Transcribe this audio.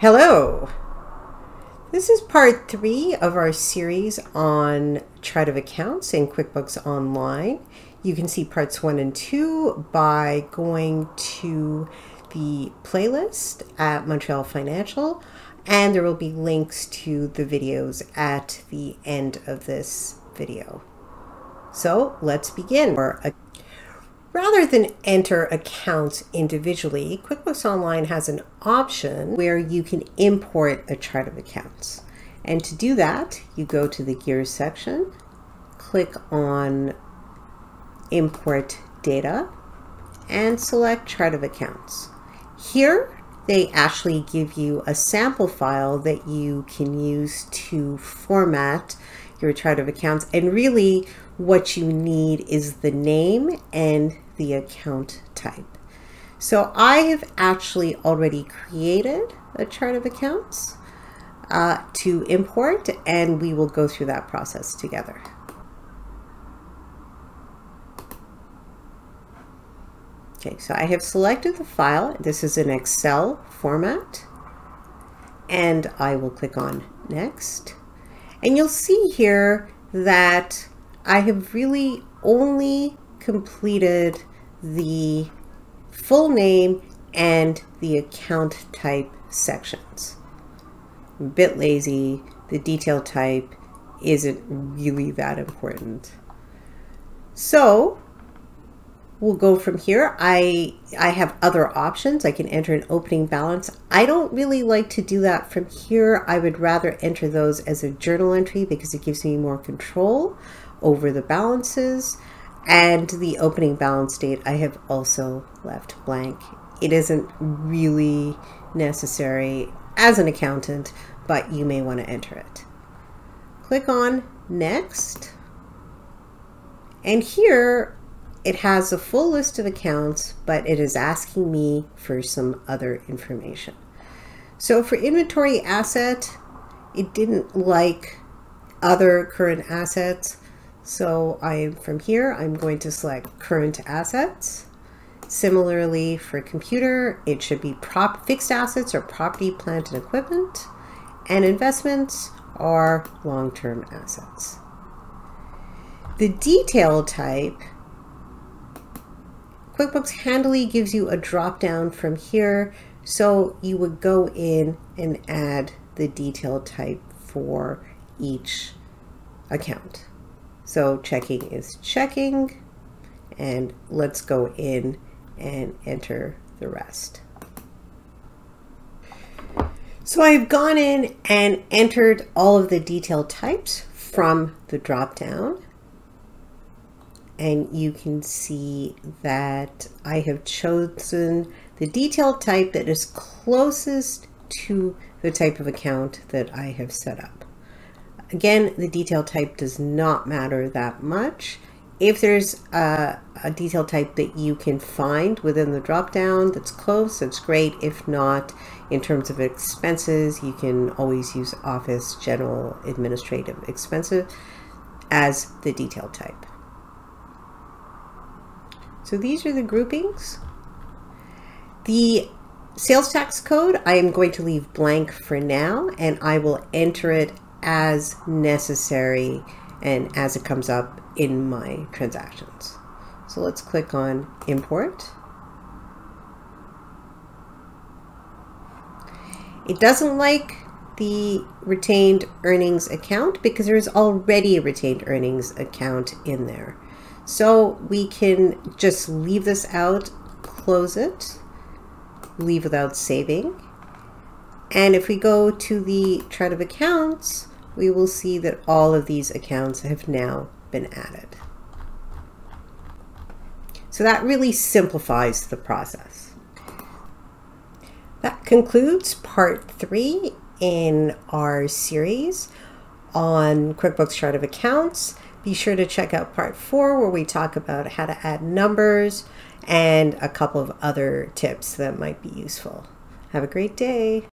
Hello. This is part three of our series on chart of accounts in QuickBooks Online. You can see parts one and two by going to the playlist at Montreal Financial, and there will be links to the videos at the end of this video. So let's begin. Rather than enter accounts individually, QuickBooks Online has an option where you can import a chart of accounts. And to do that, you go to the Gears section, click on Import Data, and select Chart of Accounts. Here, they actually give you a sample file that you can use to format your chart of accounts. And really, what you need is the name and the account type. So I have actually already created a chart of accounts uh, to import, and we will go through that process together. Okay, so I have selected the file. This is an Excel format. And I will click on Next. And you'll see here that I have really only completed the full name and the account type sections. I'm a bit lazy. The detail type isn't really that important. So we'll go from here. I I have other options. I can enter an opening balance. I don't really like to do that from here. I would rather enter those as a journal entry because it gives me more control over the balances. And the opening balance date I have also left blank. It isn't really necessary as an accountant, but you may want to enter it. Click on Next. And here it has a full list of accounts, but it is asking me for some other information. So for inventory asset, it didn't like other current assets. So I, from here, I'm going to select current assets. Similarly for computer, it should be prop fixed assets or property, plant, and equipment. And investments are long-term assets. The detail type QuickBooks handily gives you a drop down from here. So you would go in and add the detail type for each account. So checking is checking and let's go in and enter the rest. So I've gone in and entered all of the detail types from the drop down and you can see that I have chosen the detail type that is closest to the type of account that I have set up. Again, the detail type does not matter that much. If there's a, a detail type that you can find within the dropdown that's close, that's great. If not, in terms of expenses, you can always use Office General Administrative Expenses as the detail type. So these are the groupings. The sales tax code, I am going to leave blank for now, and I will enter it as necessary and as it comes up in my transactions. So let's click on import. It doesn't like the retained earnings account because there's already a retained earnings account in there. So we can just leave this out, close it, leave without saving. And if we go to the chart of accounts, we will see that all of these accounts have now been added. So that really simplifies the process. That concludes part three in our series on QuickBooks Chart of Accounts. Be sure to check out part four where we talk about how to add numbers and a couple of other tips that might be useful. Have a great day.